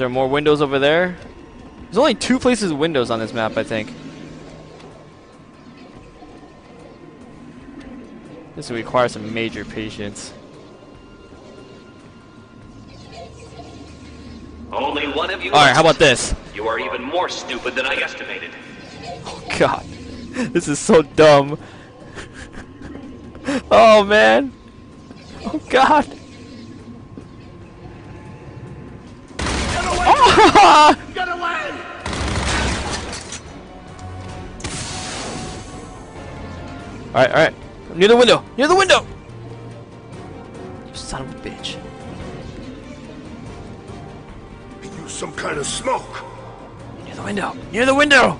there more windows over there? There's only two places windows on this map, I think. This will require some major patience. Only one of you. Alright, how about this? You are even more stupid than I estimated. Oh god. This is so dumb. oh man. Oh god. Get away! Ah! Get away! Alright, alright. Near the window! Near the window! You son of a bitch. Use some kind of smoke. Near the window! Near the window!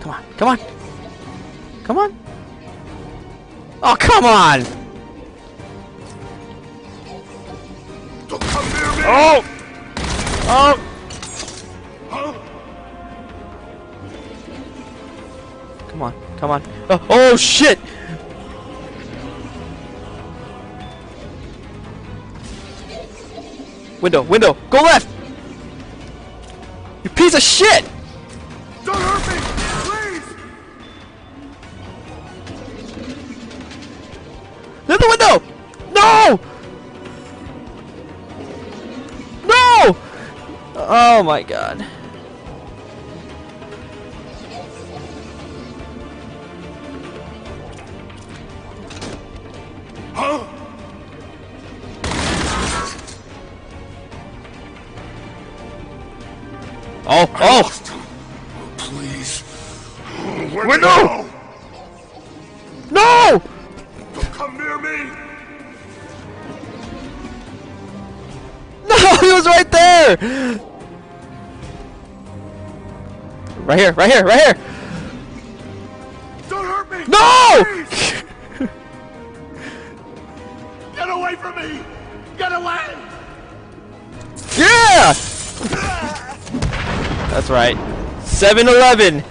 Come on, come on! Come on! Oh, come on! Don't come near me! Oh! Oh! Come on, come on. Oh, oh shit! Window, window, go left! You piece of shit! Oh my god. Huh? Oh, oh! lost him. Please. Where'd Window! Was right there! Right here, right here, right here! Don't hurt me! No! Get away from me! Get away! Yeah! That's right. 7-Eleven!